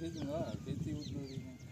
भेजूँगा देती उद्योगी में